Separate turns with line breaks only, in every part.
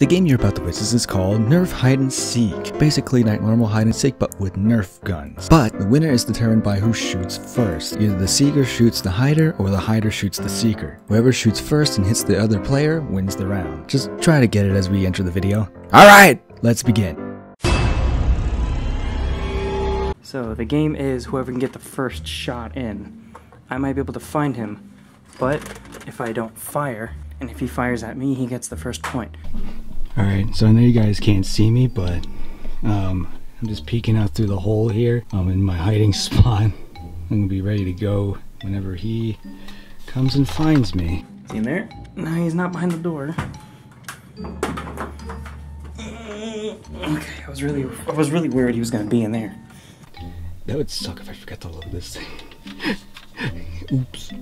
The game you're about to witness is called Nerf Hide and Seek. Basically like normal hide and seek but with Nerf guns. But the winner is determined by who shoots first. Either the seeker shoots the hider or the hider shoots the seeker. Whoever shoots first and hits the other player wins the round. Just try to get it as we enter the video. Alright, let's begin.
So the game is whoever can get the first shot in. I might be able to find him, but if I don't fire, and if he fires at me, he gets the first point.
Alright, so I know you guys can't see me, but um, I'm just peeking out through the hole here. I'm in my hiding spot. I'm gonna be ready to go whenever he comes and finds me.
Is he in there? No, he's not behind the door. Okay, I was really, I was really worried he was gonna be in there.
That would suck if I forgot to load this thing. Oops.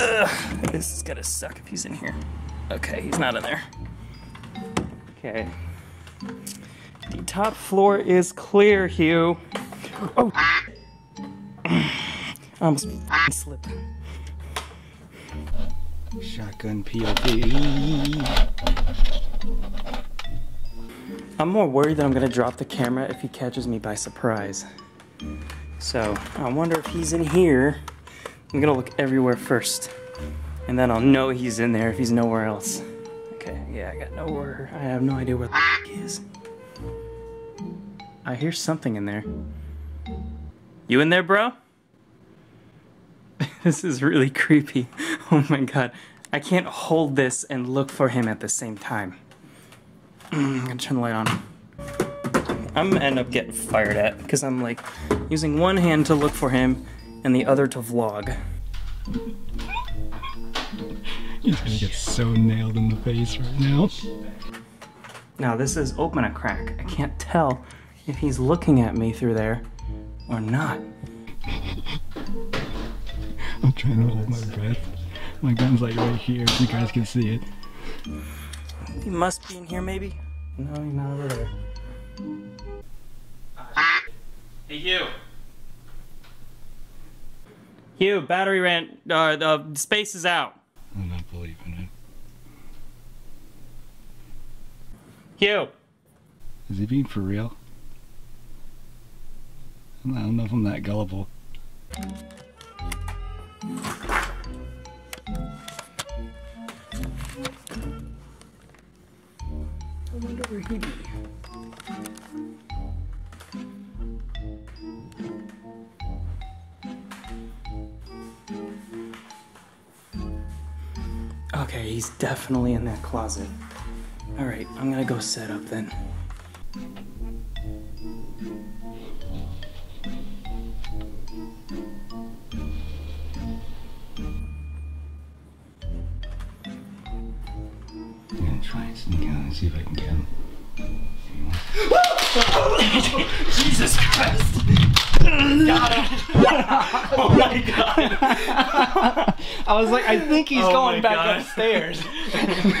Ugh, this is gonna suck if he's in here. Okay, he's not in there. Okay. The top floor is clear, Hugh. Oh! I almost f***ing slipped.
Shotgun POV.
I'm more worried that I'm gonna drop the camera if he catches me by surprise. So, I wonder if he's in here. I'm gonna look everywhere first. And then I'll know he's in there if he's nowhere else. Okay, yeah, I got nowhere. I have no idea where the he is. I hear something in there. You in there, bro? this is really creepy. Oh my god. I can't hold this and look for him at the same time. I'm gonna turn the light on. I'm gonna end up getting fired at because I'm like using one hand to look for him and the other to vlog.
He's gonna get so nailed in the face right now.
Now this is open a crack. I can't tell if he's looking at me through there or not.
I'm trying to hold my breath. My gun's like right here if you guys can see it.
He must be in here maybe. No, he's not over there. Hey Hugh. Hugh, battery ran. Uh, the space is out.
I'm not believing it.
Hugh.
Is he being for real? I don't know if I'm that gullible.
I wonder where he'd be. Okay, he's definitely in that closet. Alright, I'm gonna go set up then.
I'm gonna try and sneak out and see if I can get him.
Jesus Christ! Oh my god!
I was like, I think he's
Oh
going back
God.
upstairs.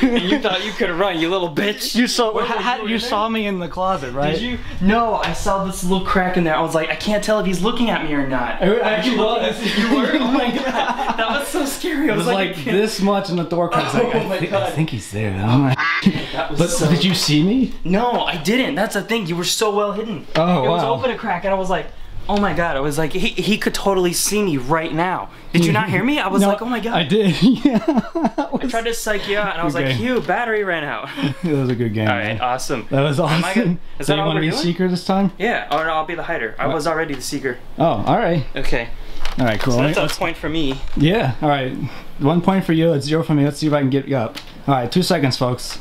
you thought you could run, you little bitch!
You saw
were
ha-
you
you saw me in the closet, right?
Did you? No, I saw this little crack in there. I was like, I can't tell if he's looking at me or not.
I actually
You
was.
You were? Oh my god. That was so scary. I
It
was,
was
like,
like this much in the door. I, was oh like,
Oh
I,
my God.
I think he's there. Like,
That was
but
so...
did you see me?
No, I didn't. That's the thing. You were so well hidden.
Oh,
It was open a crack, and I was like, oh my god. I was like, he, he could totally see me right now. Did you not hear me? I was
No,
like, oh my god.
I did. yeah.
I tried to psych you out, and I was like,
Okay.
Hugh, battery ran out.
that was a good game.
All right,
man.
awesome.
That was awesome.
I gonna- is
so
that
you want to be
doing?
seeker this time?
Yeah, or no, I'll be the hider. I uh, was already the seeker.
Oh, all right.
Okay,
All right, cool.
so that's
Let's-
a point for me.
yeah, all right. One point for you. It's zero for me. Let's see if I can get you up. All right, two seconds, folks.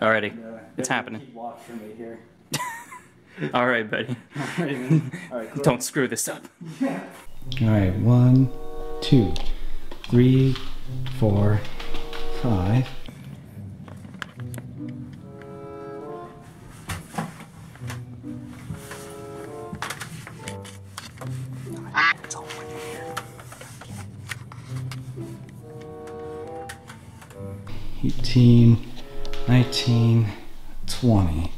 Alrighty, it's happening.
For me here.
All right, buddy.
All right,
Don't screw this up.
All right, one, two, three, four, five.
It's all in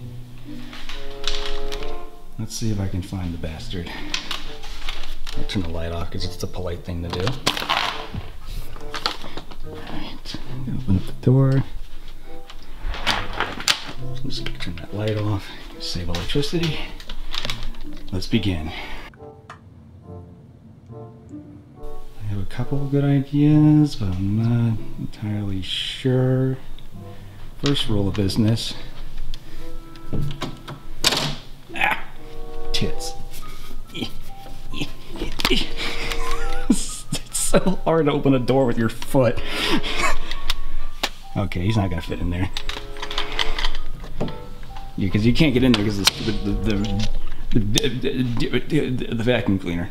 Let's see if I can find the bastard. I'll turn the light off because it's the polite thing to do. Alright, open up the door. I'm just gonna turn that light off, save electricity. Let's begin. I have a couple of good ideas, but I'm not entirely sure. First rule of business. hard to open a door with your foot. okay, he's not gonna fit in there. Yeah, because you can't get in there because the, the, the, the, vacuum cleaner.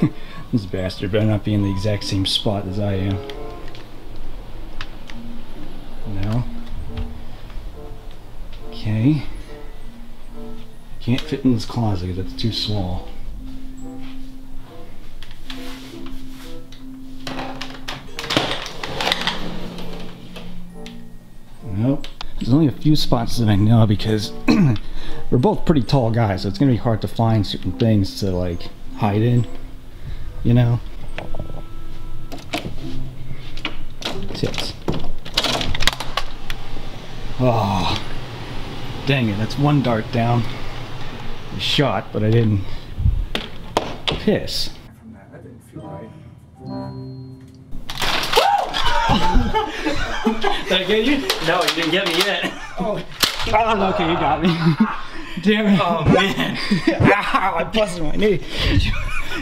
this bastard better not be in the exact same spot as I am. No. Okay. Can't fit in this closet because it's too small. Few spots that I know because we're both pretty tall guys, so it's gonna be hard to find certain things to like hide in. You know? Tits. Oh. Ah, dang it, that's one dart down. I shot, but I didn't piss. Did I get you?
No, you didn't get me yet.
Oh, oh okay, you got me. Damn it.
Oh man.
Ow, I busted my knee.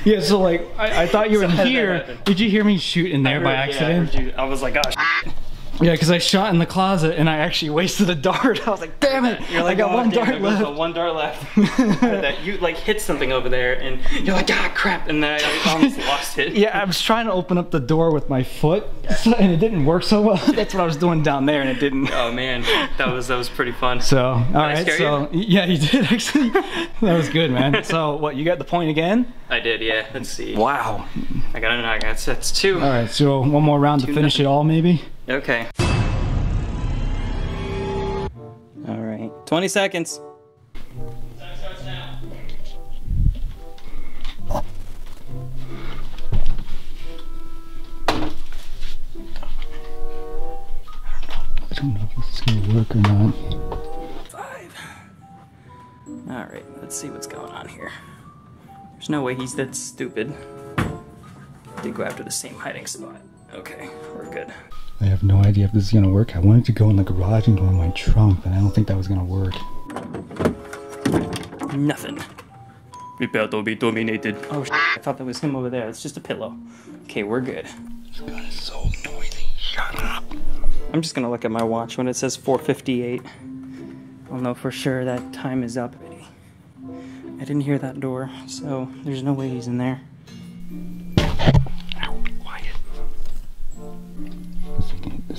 Yeah, so like, I, I thought you were
So
here. Did you hear me shoot in there by
Yeah, I
accident?
you. I was like, oh,
Yeah, because I shot in the closet and I actually wasted a dart. I was like, damn it!
You're like,
I got
oh,
one
damn,
dart
there goes the
left.
One dart left. that you like hit something over there, and you're like, ah, crap, and then I almost lost it.
Yeah, I was trying to open up the door with my foot, so, and it didn't work so well. That's what I was doing down there, and it didn't.
Oh man, that was that was pretty fun.
So, all right,
scare
so yeah, you did actually. that was good, man. So, what you got the point again?
I did, yeah. Let's see.
Wow.
I got it. I got that's two.
All right, so one more round to finish
nothing.
it all, maybe.
Okay. All right. 20 seconds.
I don't know if this is gonna work or not.
Five. All right. Let's see what's going on here. There's no way he's that stupid. Did go after the same hiding spot. Okay, we're good.
I have no idea if this is gonna work. I wanted to go in the garage and go in my trunk, but I don't think that was gonna work.
Nothing. Prepare to be dominated. Oh, sh- I thought that was him over there. It's just a pillow. Okay, we're good.
This gun is so noisy. Shut up.
I'm just gonna look at my watch when it says 4:58. I'll know for sure that time is up. I didn't hear that door, so there's no way he's in there.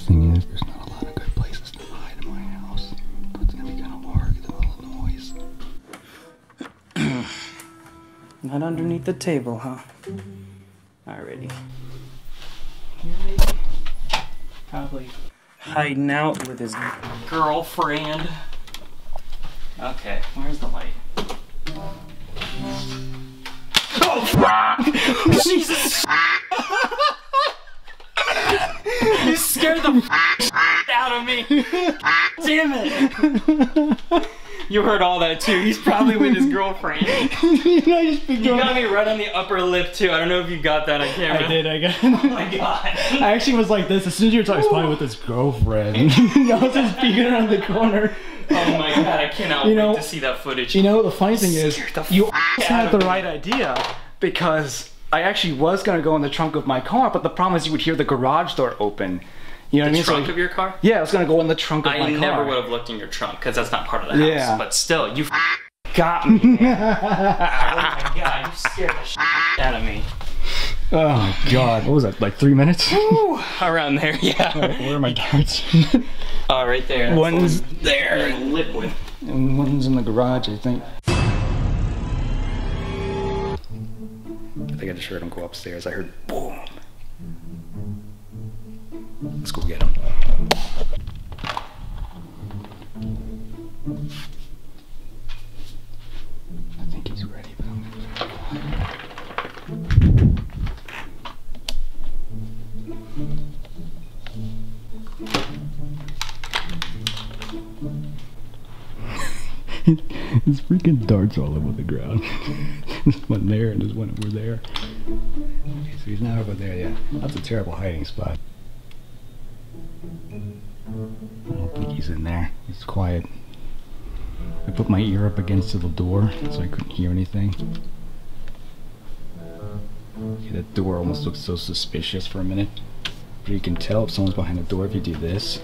Thing, is, there's not a lot of good places to hide in my house. So it's gonna be kind of hard with all the noise.
Not underneath the table, huh? Already. Probably hiding out with his girlfriend. Okay, where's the light? Oh, fuck! Jesus! you scared the out of me! Damn it! You heard all that too. He's probably with his girlfriend.
you know, you speak
You got me right on the upper lip too. I don't know if you got that on camera.
I did, I got
Oh my god.
I actually was like this as soon as you were talking, he's probably with his girlfriend. I was just peeking around the corner.
Oh my god, I cannot
You know-
wait to see that footage.
You know, the funny thing is, you had the
me.
right idea because I actually was gonna go in the trunk of my car, but the problem is you would hear the garage door open. You know what I
the
mean? So,
trunk
like-
of your car?
yeah, I was gonna go in the trunk of
I
my car.
I never would have looked in your trunk because that's not part of the house.
Yeah.
But still, you f- got me. oh my god, you scared the shit out of me.
Oh my god, what was that? Like three minutes?
Whew, around there, yeah.
Where are my darts?
Oh, right there.
One's
the
there.
lit
and one's in the garage, I think. think I just heard him go upstairs. I heard boom. Let's go get him. I think he's ready, but I'm gonna His freaking darts all over the ground. there's one there and there's one over there. So he's not over there yet. That's a terrible hiding spot. I don't think he's in there. It's quiet. I put my ear up against the door so I couldn't hear anything. Okay, that door almost looks so suspicious for a minute. But you can tell if someone's behind the door if you do this.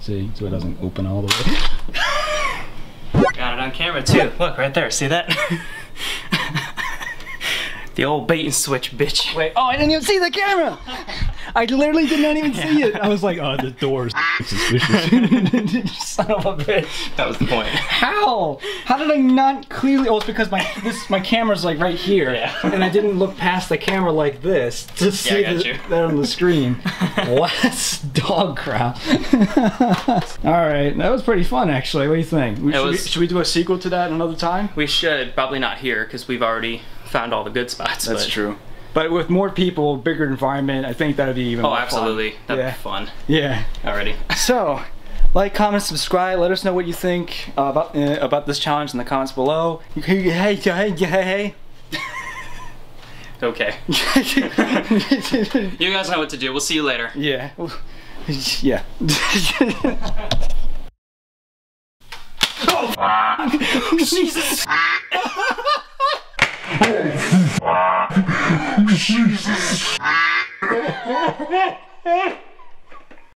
See? So it doesn't open all the way.
Got it on camera too. Look right there. See that? the old bait and switch, bitch.
Wait, oh, I didn't even see the camera! I literally did not even see it. I was like, oh, the door's suspicious. Son of a bitch.
That was the point.
How? How did I not clearly? Oh, it's because my this my camera's like right here,
Yeah.
and I didn't look past the camera like this to see
I got
the- that on the screen. what? Dog crap. All right, that was pretty fun actually. What do you think? We-
It
should, we, should we do a sequel to that another time?
We should probably not here because we've already found all the good spots. but-
true. But with more people, bigger environment, I think that'd be even
Oh,
more fun.
absolutely. That'd
Yeah.
be fun.
Yeah.
Already.
So, like, comment, subscribe. Let us know what you think uh, about uh, about this challenge in the comments below. Hey, hey, hey, hey, hey.
Okay.
hey.
You guys know what to do. We'll see you later.
yeah. Yeah.
oh, Jesus.
Jesus.